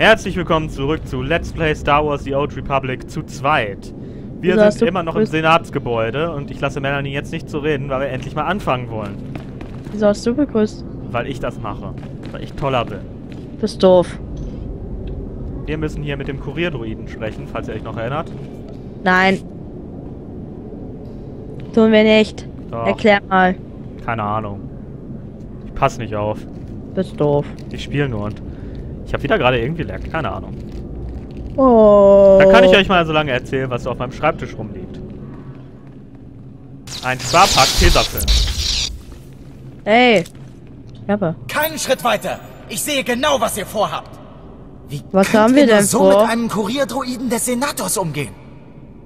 Herzlich willkommen zurück zu Let's Play Star Wars The Old Republic zu zweit. Wir hast sind immer noch im? Senatsgebäude und ich lasse Melanie jetzt nicht zu reden, weil wir endlich mal anfangen wollen. Wieso hast du begrüßt? Weil ich das mache. Weil ich toller bin. Bist doof. Wir müssen hier mit dem Kurierdruiden sprechen, falls ihr euch noch erinnert. Nein. Tun wir nicht. Doch, Erklär mal. keine Ahnung. Ich pass nicht auf. Bist doof. Ich spiele nur und ich habe wieder gerade irgendwie lag, keine Ahnung. Oh. Dann kann ich euch mal so lange erzählen, was auf meinem Schreibtisch rumliegt. Ein Sparpack Tesafilm. Hey. Jappe. Keinen Schritt weiter. Ich sehe genau, was ihr vorhabt. Wie Was haben wir denn so vor? mit einem Kurierdruiden des Senators umgehen?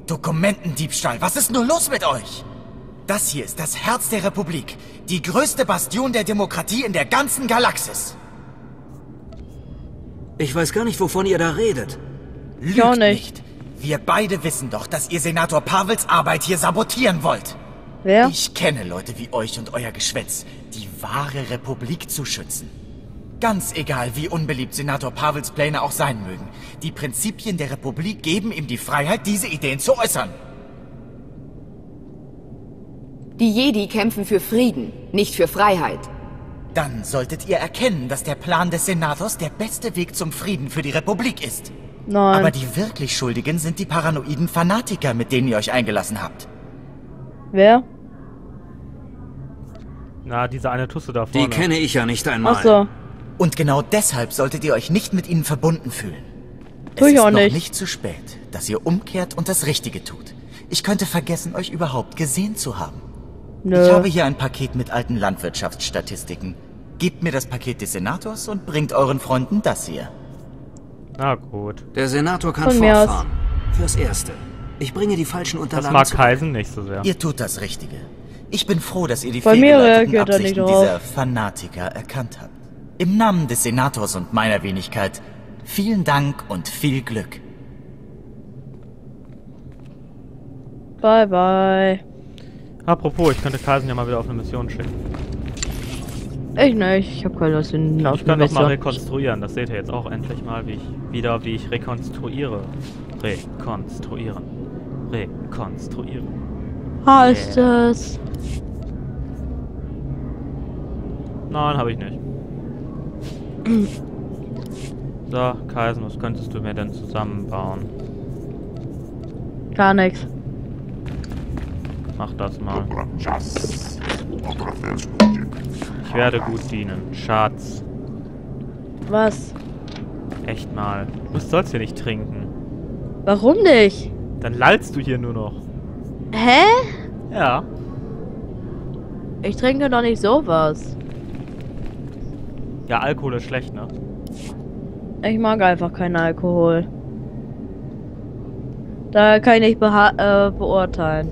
Dokumentendiebstahl. Was ist nur los mit euch? Das hier ist das Herz der Republik. Die größte Bastion der Demokratie in der ganzen Galaxis. Ich weiß gar nicht, wovon ihr da redet. Lügt auch nicht. Wir beide wissen doch, dass ihr Senator Pavels Arbeit hier sabotieren wollt. Wer? Ich kenne Leute wie euch und euer Geschwätz, die wahre Republik zu schützen. Ganz egal, wie unbeliebt Senator Pavels Pläne auch sein mögen. Die Prinzipien der Republik geben ihm die Freiheit, diese Ideen zu äußern. Die Jedi kämpfen für Frieden, nicht für Freiheit. Dann solltet ihr erkennen, dass der Plan des Senators der beste Weg zum Frieden für die Republik ist. Nein. Aber die wirklich Schuldigen sind die paranoiden Fanatiker, mit denen ihr euch eingelassen habt. Wer? Na, diese eine Tusse da Die vorne. kenne ich ja nicht einmal. Ach so. Und genau deshalb solltet ihr euch nicht mit ihnen verbunden fühlen. Tu es ich ist auch noch nicht. nicht zu spät, dass ihr umkehrt und das Richtige tut. Ich könnte vergessen, euch überhaupt gesehen zu haben. Nö. Ich habe hier ein Paket mit alten Landwirtschaftsstatistiken. Gebt mir das Paket des Senators und bringt euren Freunden das hier. Na gut. Der Senator kann Von mir aus. fortfahren. Fürs Erste. Ich bringe die falschen Das Unterlagen mag zurück. Kaisen nicht so sehr. Ihr tut das Richtige. Ich bin froh, dass ihr die Bei fehlgeleiteten Absichten dieser Fanatiker erkannt habt. Im Namen des Senators und meiner Wenigkeit, vielen Dank und viel Glück. Bye, bye. Apropos, ich könnte Kaisen ja mal wieder auf eine Mission schicken. Ich nicht. Ich hab keine Lust in Ich kann doch mal rekonstruieren. Das seht ihr jetzt auch endlich mal, wie ich wieder, wie ich rekonstruiere. Rekonstruieren. Rekonstruieren. Heißt es? Nein, habe ich nicht. So, Kaisen, was könntest du mir denn zusammenbauen? Gar nichts. Mach das mal. Ich werde gut dienen. Schatz. Was? Echt mal. Du sollst hier nicht trinken. Warum nicht? Dann lallst du hier nur noch. Hä? Ja. Ich trinke doch nicht sowas. Ja, Alkohol ist schlecht, ne? Ich mag einfach keinen Alkohol. Da kann ich beha- äh, beurteilen,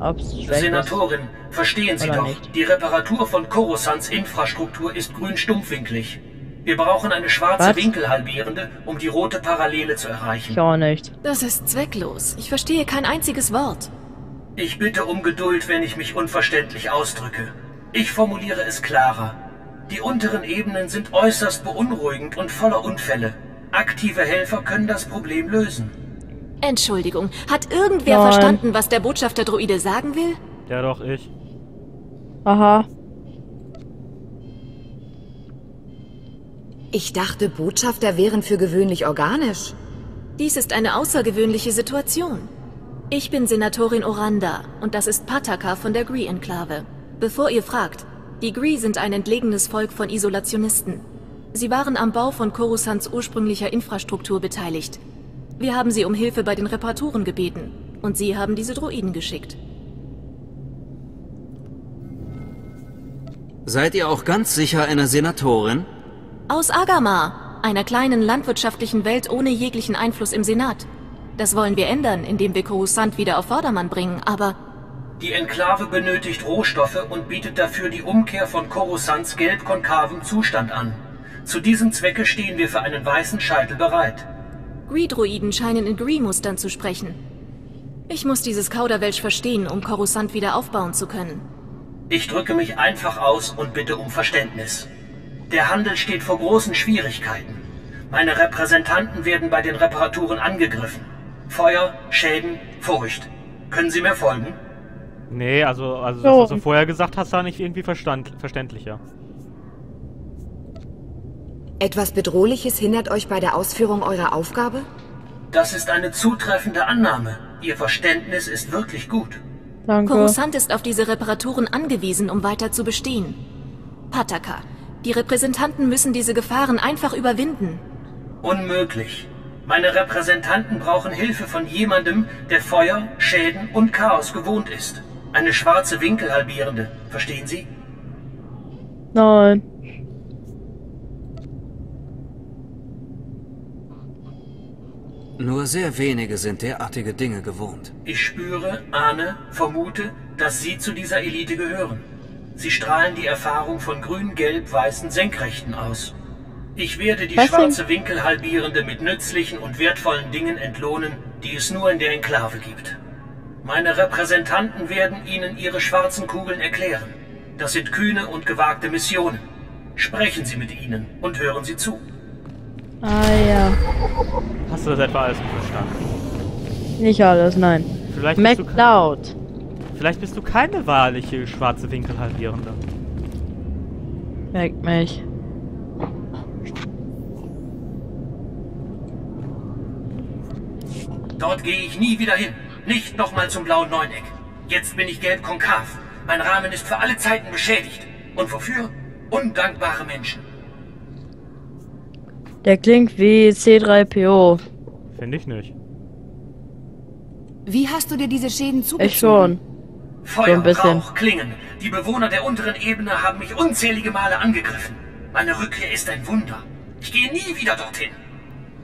ob's schlecht ist. Senatorin, verstehen Sie Oder doch, nicht? die Reparatur von Coruscants Infrastruktur ist grün-stumpfwinklig. Wir brauchen eine schwarze Was? Winkelhalbierende, um die rote Parallele zu erreichen. Ich auch nicht. Das ist zwecklos. Ich verstehe kein einziges Wort. Ich bitte um Geduld, wenn ich mich unverständlich ausdrücke. Ich formuliere es klarer. Die unteren Ebenen sind äußerst beunruhigend und voller Unfälle. Aktive Helfer können das Problem lösen. Entschuldigung, hat irgendwer Nein. verstanden, was der Botschafter Droide sagen will? Ja, doch, ich. Aha. Ich dachte, Botschafter wären für gewöhnlich organisch. Dies ist eine außergewöhnliche Situation. Ich bin Senatorin Oranda und das ist Pataka von der Gree-Enklave. Bevor ihr fragt, die Gree sind ein entlegenes Volk von Isolationisten. Sie waren am Bau von Coruscants ursprünglicher Infrastruktur beteiligt. Wir haben sie um Hilfe bei den Reparaturen gebeten und sie haben diese Droiden geschickt. Seid ihr auch ganz sicher eine Senatorin? Aus Agama, einer kleinen landwirtschaftlichen Welt ohne jeglichen Einfluss im Senat. Das wollen wir ändern, indem wir Coruscant wieder auf Vordermann bringen, aber Die Enklave benötigt Rohstoffe und bietet dafür die Umkehr von Coruscants gelb-konkavem Zustand an. Zu diesem Zwecke stehen wir für einen weißen Scheitel bereit. Gree-Droiden scheinen in Gree-Mustern zu sprechen. Ich muss dieses Kauderwelsch verstehen, um Coruscant wieder aufbauen zu können. Ich drücke mich einfach aus und bitte um Verständnis. Der Handel steht vor großen Schwierigkeiten. Meine Repräsentanten werden bei den Reparaturen angegriffen. Feuer, Schäden, Furcht. Können Sie mir folgen? Nee, also, also So. das, was du vorher gesagt hast, war nicht irgendwie verstand, verständlicher. Etwas Bedrohliches hindert euch bei der Ausführung eurer Aufgabe? Das ist eine zutreffende Annahme. Ihr Verständnis ist wirklich gut. Danke. Coruscant ist auf diese Reparaturen angewiesen, um weiter zu bestehen. Pataka, die Repräsentanten müssen diese Gefahren einfach überwinden. Unmöglich. Meine Repräsentanten brauchen Hilfe von jemandem, der Feuer, Schäden und Chaos gewohnt ist. Eine schwarze Winkelhalbierende. Verstehen Sie? Nein. Nur sehr wenige sind derartige Dinge gewohnt. Ich spüre, ahne, vermute, dass Sie zu dieser Elite gehören. Sie strahlen die Erfahrung von grün-gelb-weißen Senkrechten aus. Ich werde die Was schwarze Winkelhalbierende mit nützlichen und wertvollen Dingen entlohnen, die es nur in der Enklave gibt. Meine Repräsentanten werden Ihnen ihre schwarzen Kugeln erklären. Das sind kühne und gewagte Missionen. Sprechen Sie mit ihnen und hören Sie zu. Ah ja. Hast du das etwa alles nicht verstanden? Nicht alles, nein. Vielleicht bist, du, McCloud. vielleicht bist du keine wahrliche schwarze Winkelhalbierende. Merkt mich. Dort gehe ich nie wieder hin. Nicht nochmal zum blauen Neuneck. Jetzt bin ich gelb konkav. Mein Rahmen ist für alle Zeiten beschädigt. Und wofür? Undankbare Menschen. Der klingt wie C3PO. Finde ich nicht. Wie hast du dir diese Schäden zugezogen? Ich schon. Feuer, ein bisschen. Rauch, Klingen. Die Bewohner der unteren Ebene haben mich unzählige Male angegriffen. Meine Rückkehr ist ein Wunder. Ich gehe nie wieder dorthin.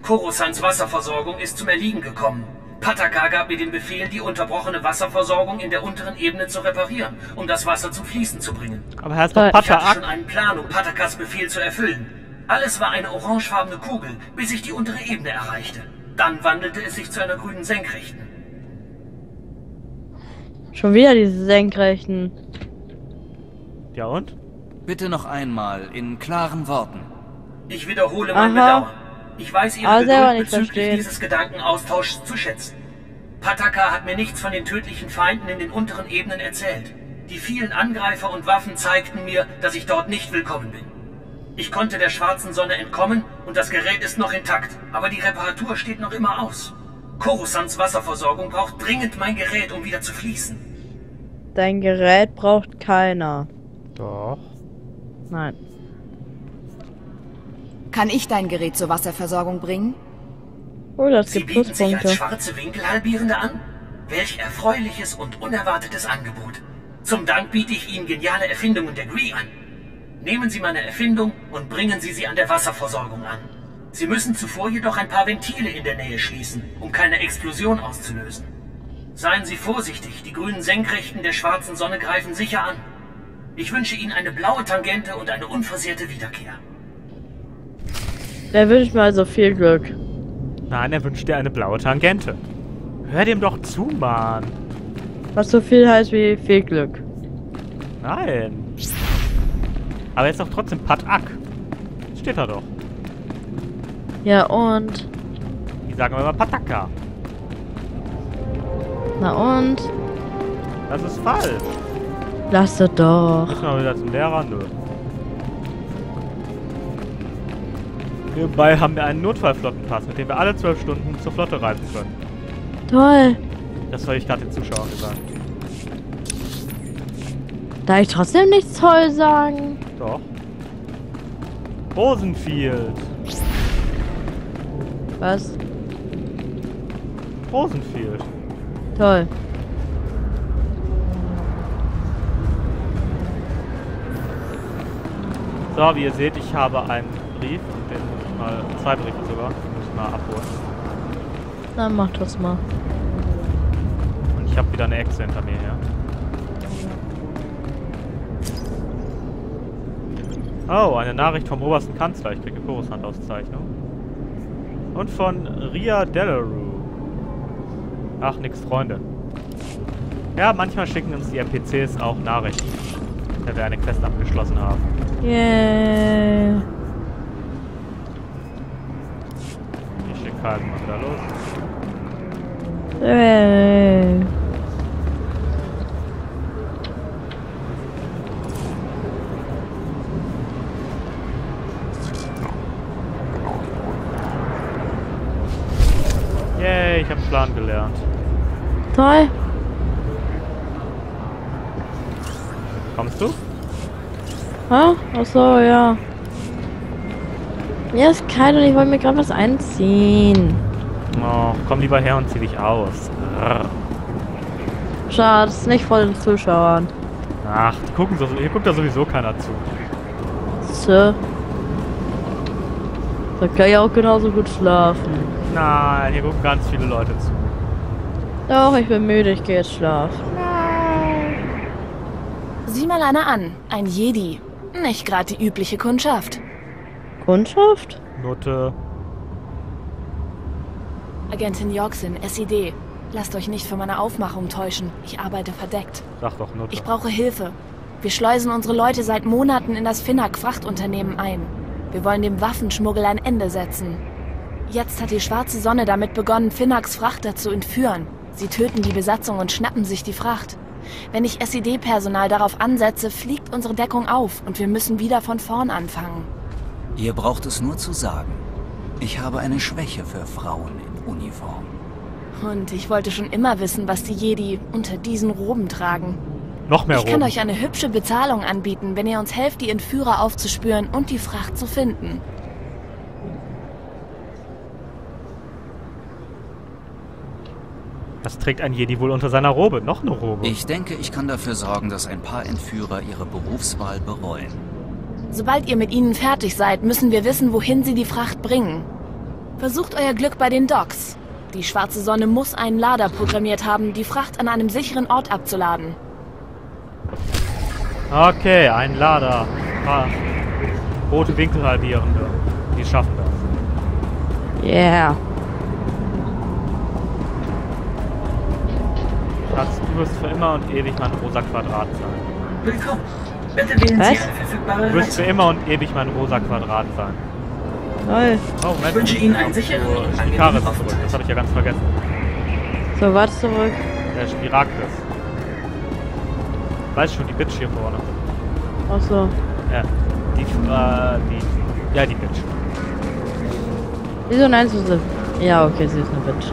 Coruscants Wasserversorgung ist zum Erliegen gekommen. Pataka gab mir den Befehl, die unterbrochene Wasserversorgung in der unteren Ebene zu reparieren, um das Wasser zum Fließen zu bringen. Aber Toll. doch Ich hatte schon einen Plan, um Patakas Befehl zu erfüllen. Alles war eine orangefarbene Kugel, bis ich die untere Ebene erreichte. Dann wandelte es sich zu einer grünen Senkrechten. Schon wieder diese Senkrechten. Ja und? Bitte noch einmal in klaren Worten. Ich wiederhole mein Aha. Bedauern. Ich weiß Ihre selber Geduld bezüglich verstehen. dieses Gedankenaustauschs zu schätzen. Pataka hat mir nichts von den tödlichen Feinden in den unteren Ebenen erzählt. Die vielen Angreifer und Waffen zeigten mir, dass ich dort nicht willkommen bin. Ich konnte der schwarzen Sonne entkommen und das Gerät ist noch intakt, aber die Reparatur steht noch immer aus. Coruscants Wasserversorgung braucht dringend mein Gerät, um wieder zu fließen. Dein Gerät braucht keiner. Doch. Nein. Kann ich dein Gerät zur Wasserversorgung bringen? Oh, das Sie gibt bieten sich als Pluspunkte. schwarze Winkelhalbierende an? Welch erfreuliches und unerwartetes Angebot. Zum Dank biete ich Ihnen geniale Erfindungen der Gree an. Nehmen Sie meine Erfindung und bringen Sie sie an der Wasserversorgung an. Sie müssen zuvor jedoch ein paar Ventile in der Nähe schließen, um keine Explosion auszulösen. Seien Sie vorsichtig, die grünen Senkrechten der schwarzen Sonne greifen sicher an. Ich wünsche Ihnen eine blaue Tangente und eine unversehrte Wiederkehr. Der wünscht mir also viel Glück. Nein, er wünscht dir eine blaue Tangente. Hör dem doch zu, Mann. Was so viel heißt wie viel Glück. Nein. Aber jetzt doch trotzdem Patak. Steht da doch. Ja und? Die sagen immer Pataka. Na und? Das ist falsch. Lass es doch. Müssen wir wieder zum Lehrer? Nö. Hierbei haben wir einen Notfallflottenpass, mit dem wir alle zwölf Stunden zur Flotte reisen können. Toll. Das habe ich gerade den Zuschauern gesagt. Darf ich trotzdem nichts toll sagen? Doch. Rosenfield. Was? Rosenfield. Toll. So, wie ihr seht, ich habe einen Brief und den muss ich mal, zwei Briefe sogar, den muss ich mal abholen. Na, mach das mal. Und ich habe wieder eine Echse hinter mir her. Oh, eine Nachricht vom obersten Kanzler. Ich kriege eine. Und von Ria Delarue. Ach, nix, Freunde. Ja, manchmal schicken uns die NPCs auch Nachrichten, wenn wir eine Quest abgeschlossen haben. Yeah. Schwierigkeiten mal wieder los. Äh. Yay, ich habe Plan gelernt. Toll. Kommst du? Ha? Achso, ja. Mir ist kalt und ich wollte mir gerade was einziehen. Oh, komm lieber her und zieh dich aus. Rrr. Schade, es ist nicht voll den Zuschauern. Ach, die gucken so, hier guckt da sowieso keiner zu. So. Da kann ich auch genauso gut schlafen. Nein, hier gucken ganz viele Leute zu. Doch, ich bin müde, ich gehe jetzt schlafen. Sieh mal einer an. Ein Jedi. Nicht gerade die übliche Kundschaft. Kundschaft? Note. Agentin Jorxin, SID. Lasst euch nicht von meiner Aufmachung täuschen. Ich arbeite verdeckt. Sag doch Note. Ich brauche Hilfe. Wir schleusen unsere Leute seit Monaten in das Finnac-Frachtunternehmen ein. Wir wollen dem Waffenschmuggel ein Ende setzen. Jetzt hat die schwarze Sonne damit begonnen, Finnacs Frachter zu entführen. Sie töten die Besatzung und schnappen sich die Fracht. Wenn ich SED-Personal darauf ansetze, fliegt unsere Deckung auf und wir müssen wieder von vorn anfangen. Ihr braucht es nur zu sagen. Ich habe eine Schwäche für Frauen in Uniform. Und ich wollte schon immer wissen, was die Jedi unter diesen Roben tragen. Noch mehr Ich kann Roben. euch eine hübsche Bezahlung anbieten, wenn ihr uns helft, die Entführer aufzuspüren und die Fracht zu finden. Das trägt ein Jedi wohl unter seiner Robe. Noch eine Robe. Ich denke, ich kann dafür sorgen, dass ein paar Entführer ihre Berufswahl bereuen. Sobald ihr mit ihnen fertig seid, müssen wir wissen, wohin sie die Fracht bringen. Versucht euer Glück bei den Docks. Die schwarze Sonne muss einen Lader programmiert haben, die Fracht an einem sicheren Ort abzuladen. Okay, ein Lader. Ah, rote Winkelhalbierende. Die schaffen das. Yeah. Du wirst für immer und ewig mein rosa Quadrat sein. Willkommen. Bitte wählen Was? Sie verfügbare Du wirst für immer und ewig mein rosa Quadrat sein. Toll. Oh, Ich Moment. wünsche Ihnen einen sicheren Oh, ist zurück. Das habe ich ja ganz vergessen. So, warte zurück. Der Spirakris. Weiß schon, die Bitch hier vorne. Achso. Ja, die, äh, die, ja, die Bitch. Wieso nennst du sie? Ja, okay, sie ist eine Bitch.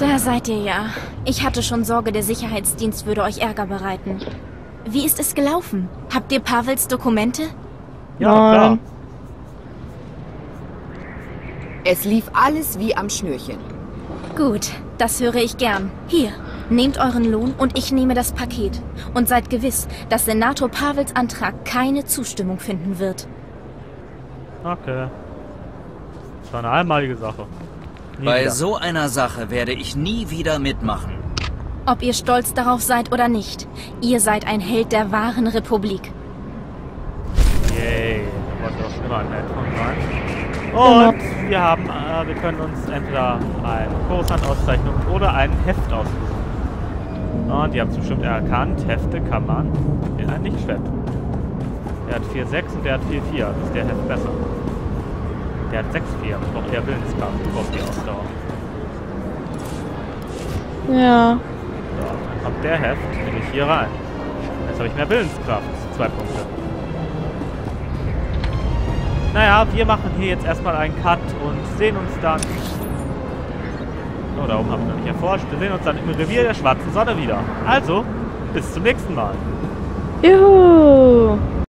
Da seid ihr ja. Ich hatte schon Sorge, der Sicherheitsdienst würde euch Ärger bereiten. Wie ist es gelaufen? Habt ihr Pavels Dokumente? Ja, Nein. klar. Es lief alles wie am Schnürchen. Gut, das höre ich gern. Hier, nehmt euren Lohn und ich nehme das Paket. Und seid gewiss, dass Senator Pavels Antrag keine Zustimmung finden wird. Okay. Das war eine einmalige Sache. Nie Bei wieder. so einer Sache werde ich nie wieder mitmachen. Ob ihr stolz darauf seid oder nicht, ihr seid ein Held der wahren Republik. Yay, da wollte doch schon immer ein Held von sein. Und wir haben, äh, wir können uns entweder eine Coruscant-Auszeichnung oder ein Heft aussuchen. Und ihr habt es bestimmt erkannt, Hefte kann man in ein Lichtschwert tun. Der hat 4,6 und der hat 4,4, also ist der Heft besser. Der hat 6,4, aber braucht eher Willenskraft, du brauchst die Ausdauer. Ja. So, dann kommt der Heft nämlich hier rein. Jetzt habe ich mehr Willenskraft. Zwei Punkte. Naja, wir machen hier jetzt erstmal einen Cut und sehen uns dann. Oh, da oben haben wir noch nicht erforscht. Wir sehen uns dann im Revier der schwarzen Sonne wieder. Also, bis zum nächsten Mal. Juhu.